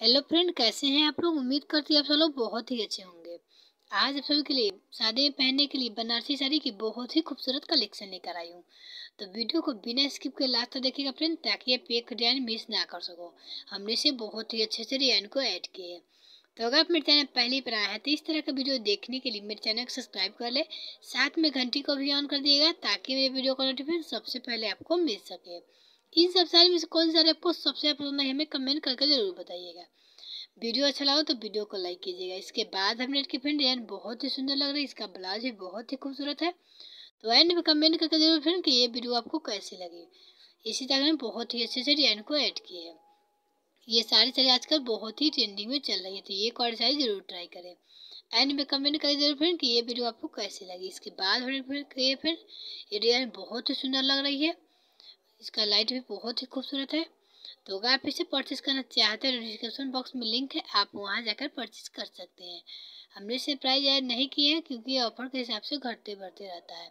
Hello friend, कैसे हैं आप लोग? उम्मीद करती है आप सब लोग बहुत ही अच्छे होंगे। आज आप सभी के लिए में पहनने के लिए बनारसी साड़ी की बहुत ही खूबसूरत कलेक्शन लेकर आई हूँ। तो वीडियो को बिना स्किप के लास्ट तक देखिएगा फ्रेंड, ताकि आप एक डिज़ाइन मिस ना कर सको। हमने से बहुत ही अच्छे से डिज़ाइन को ऐड किए तो अगर आप मेरे चैनल पहली पर आए हैं तो इस तरह का वीडियो देखने के लिए मेरे चैनल को सब्सक्राइब कर ले। साथ में घंटी को भी ऑन कर दिएगा ताकि मेरे वीडियो का नोटिफिकेशन सबसे पहले आपको मिल सके। इन सब सारे में से कौन सी आपको सबसे पसंद आई हमें कमेंट करके ज़रूर बताइएगा। वीडियो अच्छा लगा तो वीडियो को लाइक कीजिएगा। इसके बाद हमने की फ्रेंड डिज़ाइन बहुत ही सुंदर लग रहा है, इसका ब्लाउज भी बहुत ही खूबसूरत है। तो एंड में कमेंट करके ज़रूर फ्रेंड कि ये वीडियो आपको कैसी लगी। इसी तरह हमने बहुत ही अच्छे से डिज़ाइन को ऐड किए हैं। ये सारी साड़ी आजकल बहुत ही ट्रेंडिंग में चल रही है तो ये कॉर्ड साड़ी ज़रूर ट्राई करें। एंड में कमेंट करें ज़रूर फ्रेंड कि ये वीडियो आपको कैसी लगी। इसके बाद फ्रेंड ये डिज़ाइन बहुत ही सुंदर लग रही है। इसका लाइट भी बहुत ही खूबसूरत है। तो अगर आप इसे परचेज करना चाहते हैं डिस्क्रिप्शन बॉक्स में लिंक है, आप वहाँ जाकर परचेज कर सकते हैं। हमने इसे प्राइस ऐड नहीं किए हैं, क्योंकि ऑफ़र के हिसाब से घटते बढ़ते रहता है।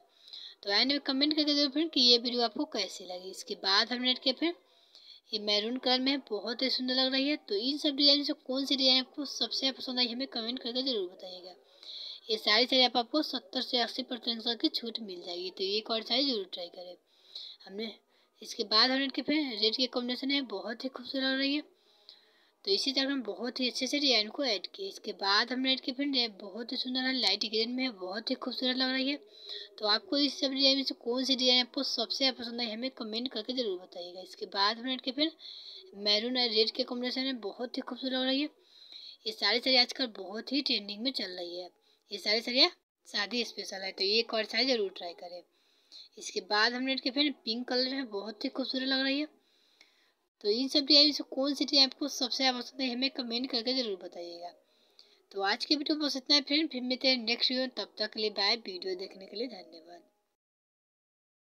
तो एंड में कमेंट करके ज़रूर फ्रेंड कि ये वीडियो आपको कैसी लगी। इसके बाद हमने के फिर, ये मैरून कलर में बहुत ही सुंदर लग रही है। तो इन सब डिज़ाइन से कौन सी डिज़ाइन आपको सबसे पसंद आई, हमें कमेंट करके ज़रूर बताइएगा। ये सारी साड़ी आप आपको सत्तर से अस्सी परसेंट की छूट मिल जाएगी। तो ये और साड़ी ज़रूर ट्राई करें। हमने इसके बाद हमने के फिर रेड के कॉम्बिनेशन है, बहुत ही खूबसूरत लग रही है। तो इसी तरह हम बहुत ही अच्छे से डिज़ाइन को ऐड किए। इसके बाद हमने ऐड किया फिर बहुत ही सुंदर है लाइट ग्रीन में बहुत ही खूबसूरत लग रही है। तो आपको इस सब डिज़ाइन में से कौन सी डिज़ाइन आपको सबसे पसंद आई, हमें कमेंट करके ज़रूर बताइएगा। इसके बाद हमने ऐड किया फिर मैरून और रेड के कॉम्बिनेशन में बहुत ही खूबसूरत लग रही है। ये सारी साड़ी आजकल बहुत ही ट्रेंडिंग में चल रही है। ये सारी साड़ियाँ शादी स्पेशल है तो ये एक और साड़ी ज़रूर ट्राई करें। इसके बाद हमने इसके फिर पिंक कलर है बहुत ही खूबसूरत लग रही है। तो इन सब डिज़ाइन से कौन सी डिज़ाइन आपको सबसे ज़्यादा पसंद है, हमें कमेंट करके ज़रूर बताइएगा। तो आज के वीडियो बस इतना है फ्रेंड फिर मिलते हैं नेक्स्ट वीडियो तब तक के लिए बाय वीडियो देखने के लिए धन्यवाद।